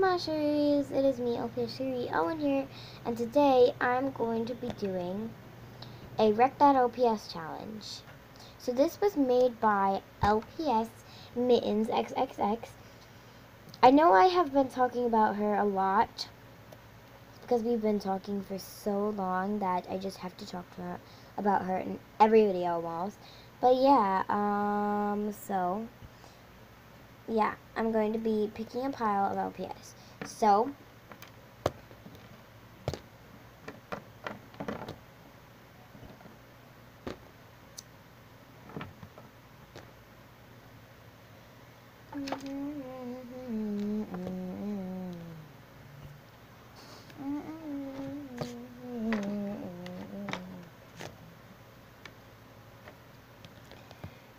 Hi Sherry's, it is me, LPS Sherry Owen here, and today I'm going to be doing a Wreck.LPS challenge. So this was made by LPS Mittens XXX. I know I have been talking about her a lot, because we've been talking for so long that I just have to talk to her about her in every video almost. But yeah, um, so yeah, I'm going to be picking a pile of LPS. So,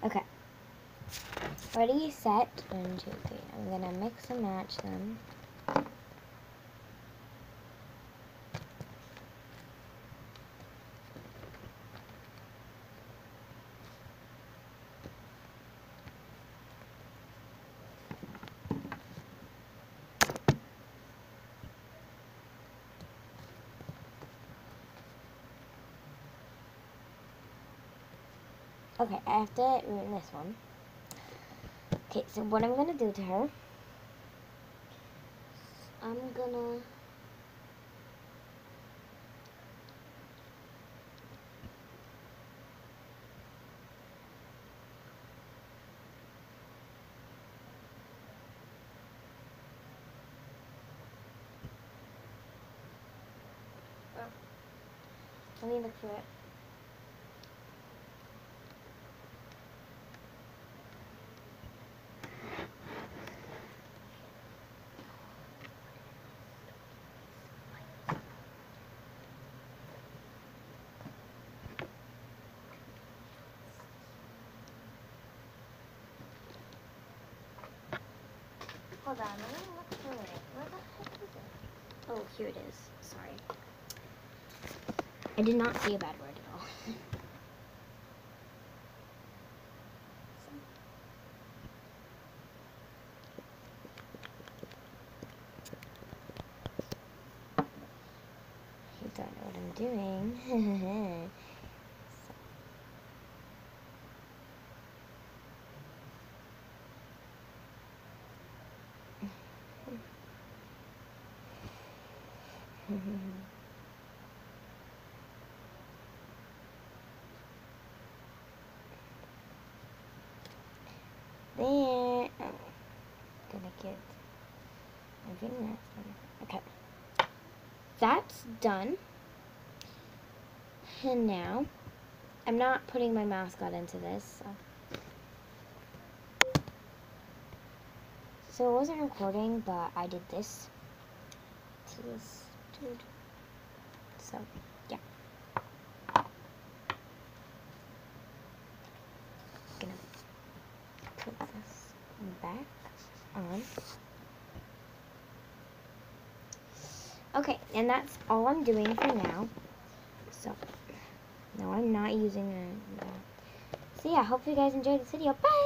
Okay. Ready, set, one, two, three. I'm gonna mix and match them. Okay, I have to ruin this one. Okay, so what I'm gonna do to her, I'm gonna Let me look for it. Hold on, let me look for it. Oh, here it is. Sorry. I did not see a bad word at all. You don't know what I'm doing. Mm-hmm. there. Oh, gonna get my finger. Okay. That's done. And now, I'm not putting my mascot into this. So. so it wasn't recording, but I did this to this dude. So, yeah. Gonna put this back on. Okay, and that's all I'm doing for now. So, no, I'm not using a, So yeah, hope you guys enjoyed this video. Bye!